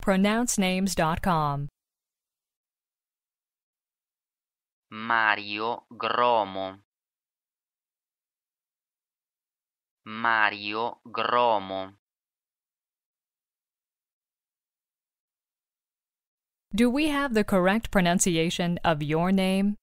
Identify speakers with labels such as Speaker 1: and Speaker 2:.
Speaker 1: pronouncenames.com.
Speaker 2: Mario Gromo Mario Gromo
Speaker 1: Do we have the correct pronunciation of your name?